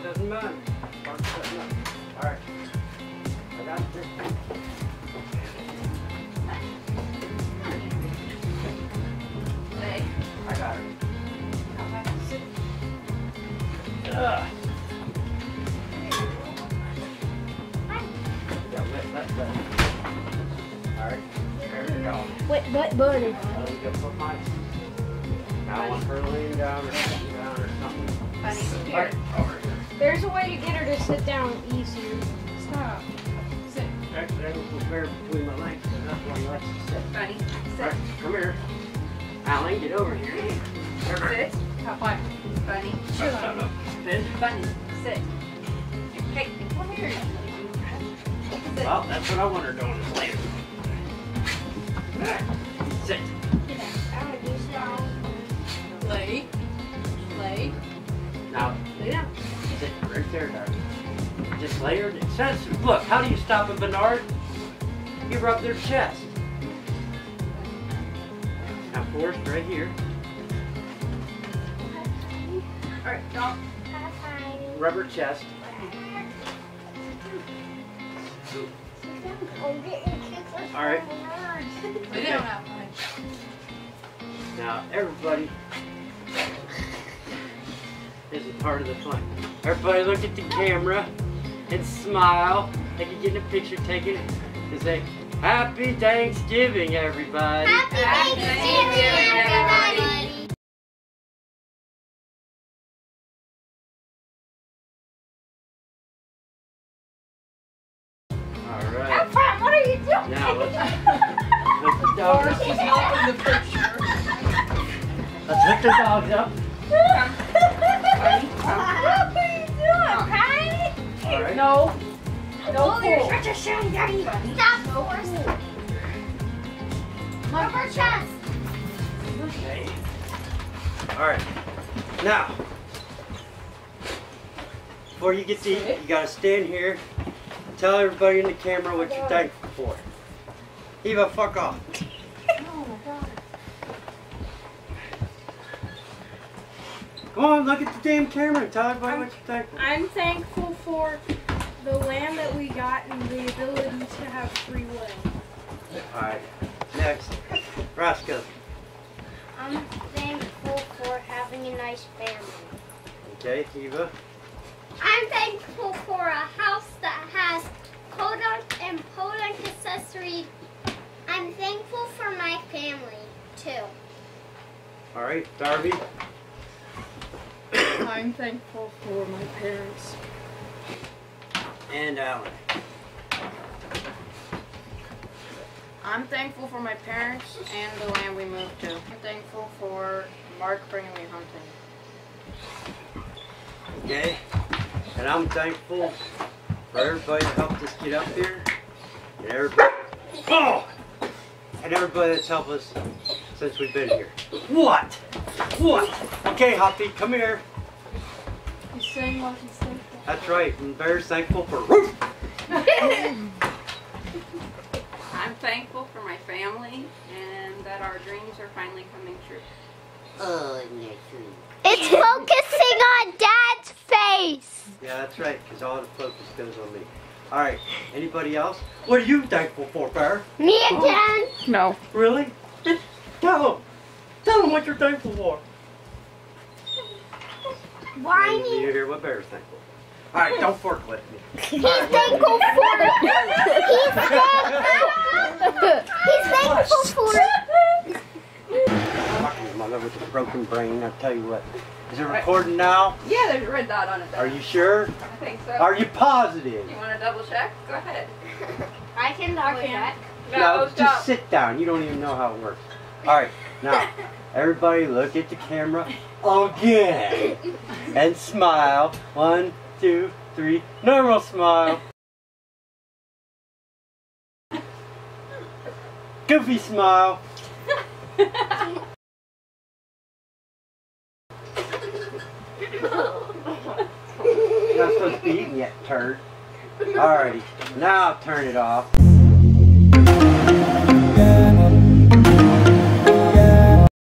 it doesn't matter. Alright. I got. Hey. I got it. What put my... I want her laying down or sitting down or something. Funny. Alright, there's a way to get her to sit down easier. Stop. Sit. Actually, I don't put between my legs, so that's why he likes to sit. Bunny, Alright, sit. come here. Alan, get over here. Sit. Top five. Bunny. Sit. Bunny, sit. Hey, come here. Sit. Well, that's what I want her doing is laying. Alright, sit. Lay. Lay. Now, Lay down. Sit right there, darling. Just layered her. It says, look, how do you stop a Bernard? You rub their chest. Now, Forrest, right here. All right, don't. Rub her chest. All right. Lay down now. Bunny. Now, everybody, this is part of the fun. Everybody look at the camera and smile. They can get a picture taken and say, Happy Thanksgiving, everybody. Happy Thanksgiving, everybody. All right. what are you doing? Now, let's, let's the dogs Forrest up. is not in the picture. Let's hook the dogs up. Come. Bunny. What are you doing, Kai? All right. No. No Oh, you're such a shy daddy. Stop, Forrest. Rub her chest. Okay. All right. Now, before you get to eat, you gotta stand here and tell everybody in the camera what you're thankful for. Eva, fuck off. Come on, look at the damn camera and tell everybody what you're thankful. I'm thankful for the land that we got and the ability to have free will. All right. Next, Roscoe. I'm thankful for having a nice family. Okay, Eva. I'm thankful for a house that has podunk and podunk accessory. I'm thankful for my family too. All right, Darby. I'm thankful for my parents. And Alan. I'm thankful for my parents and the land we moved to. I'm thankful for Mark bringing me hunting. Okay. And I'm thankful for everybody that helped us get up here. And everybody. Oh! And everybody that's helped us since we've been here. What? What? Okay, Hoppy, come here. He's saying what thankful That's right. And Bear's thankful for roof. I'm thankful for my family and that our dreams are finally coming true. Oh, yeah. It's focusing on Dad's face. Yeah, that's right, because all the focus goes on me. All right. Anybody else? What are you thankful for, Bear? Me and Dad. No. Really? Tell them. Tell them what you're thankful for. Whiny. You hear what Bear's thankful for. All right, don't forklift me. He's thankful for. it. He's thankful. He's thankful for. Fucking mother with a broken brain. I'll tell you what. Is it recording now? Yeah, there's a red dot on it. Though. Are you sure? I think so. Are you positive? You want to double check? Go ahead. I can talk Okay. that. No, just sit down. You don't even know how it works. All right, now everybody look at the camera again and smile. One, two, three. Normal smile. Goofy smile. You're not supposed to be eating yet, turd. Alrighty, now I'll turn it off.